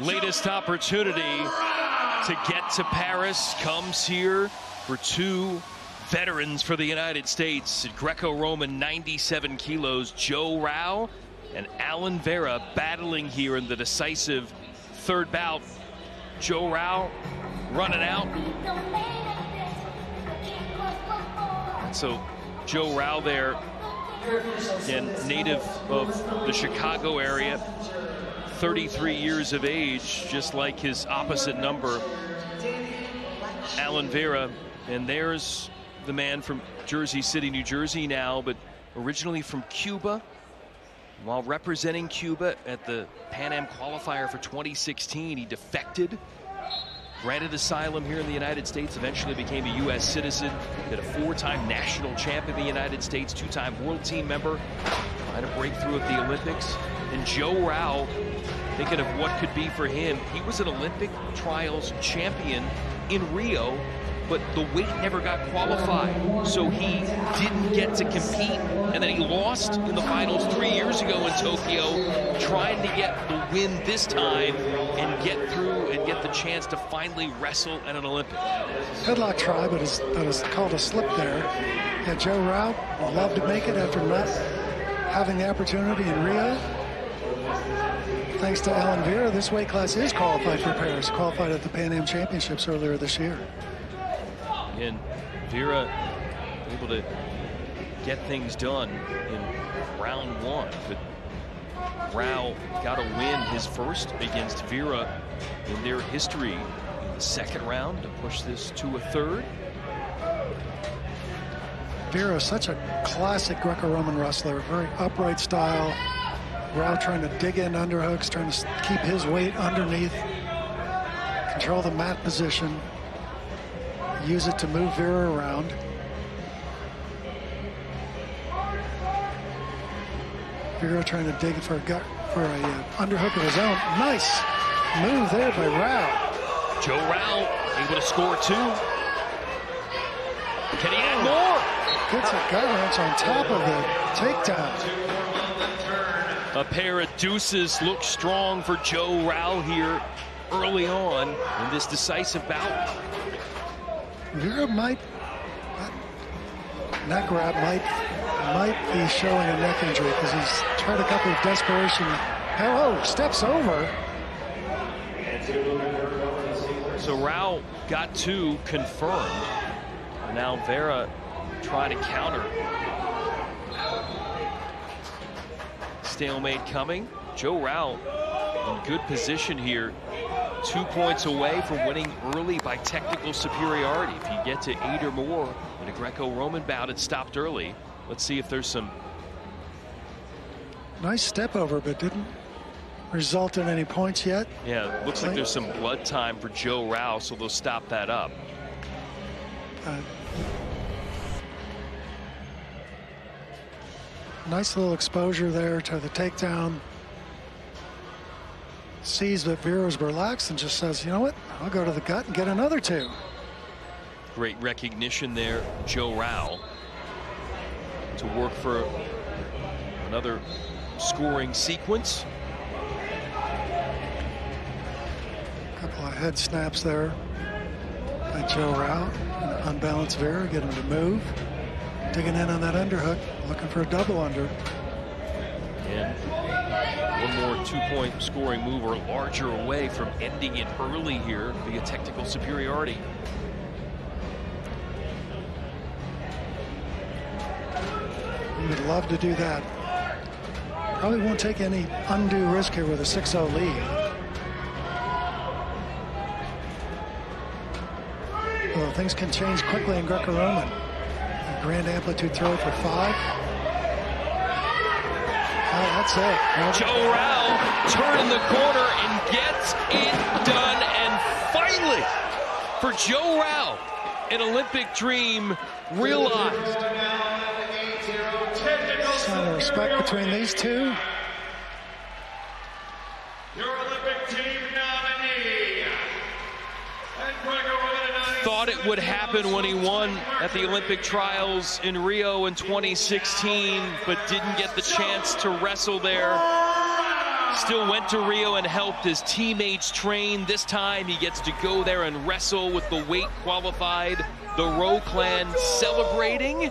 latest opportunity to get to Paris comes here for two veterans for the United States. Greco-Roman 97 kilos, Joe Rau and Alan Vera battling here in the decisive third bout. Joe Rau running out. So Joe Rau there, again, native of the Chicago area, 33 years of age, just like his opposite number, Alan Vera. And there's the man from Jersey City, New Jersey now, but originally from Cuba. While representing Cuba at the Pan Am qualifier for 2016, he defected, granted asylum here in the United States, eventually became a U.S. citizen, been a four-time national champ in the United States, two-time world team member, trying to break through at the Olympics. And Joe Rau, thinking of what could be for him, he was an Olympic trials champion in Rio but the weight never got qualified. So he didn't get to compete. And then he lost in the finals three years ago in Tokyo, trying to get the win this time and get through and get the chance to finally wrestle at an Olympic. Headlock try, but it's, that is called a slip there. Yeah, Joe Rau would love to make it after not having the opportunity in Rio. Thanks to Alan Vera, this weight class is qualified for Paris, qualified at the Pan Am Championships earlier this year. And Vera able to get things done in round one. But Rau got a win his first against Vera in their history in the second round to push this to a third. Vera, such a classic Greco-Roman wrestler, very upright style. Rau trying to dig in underhooks, trying to keep his weight underneath, control the mat position, use it to move Vera around. Vera trying to dig for a gut for a uh, underhook of his own. Nice move there by Rau. Joe Rau able to score two. Can he add more? Gets a gut wrench on top of the takedown. A pair of deuces look strong for Joe Rau here early on in this decisive bout. Vera might, neck grab might might be showing a neck injury because he's tried a couple of desperation. Oh, steps over. So Rau got two confirmed. Now Vera trying to counter. Stalemate coming. Joe Rau in good position here two points away from winning early by technical superiority. If you get to eight or more in a Greco-Roman bout, it stopped early. Let's see if there's some. Nice step over, but didn't result in any points yet. Yeah, looks like there's some blood time for Joe Rau, so they'll stop that up. Uh, nice little exposure there to the takedown sees that Vera's relaxed and just says, you know what, I'll go to the gut and get another two. Great recognition there, Joe Rau, to work for another scoring sequence. A couple of head snaps there by Joe Rau. Unbalanced Vera, get him to move. Digging in on that underhook, looking for a double under. And one more two-point scoring move or larger away from ending it early here via technical superiority. We would love to do that. Probably won't take any undue risk here with a 6-0 lead. Well, things can change quickly in Greco-Roman. Grand amplitude throw for five. Oh, that's it. Joe Rau turning the corner and gets it done. And finally, for Joe Rau, an Olympic dream realized. Sign of respect between these two. Thought it would happen when he won at the Olympic trials in Rio in 2016, but didn't get the chance to wrestle there. Still went to Rio and helped his teammates train. This time he gets to go there and wrestle with the weight qualified. The Rau clan celebrating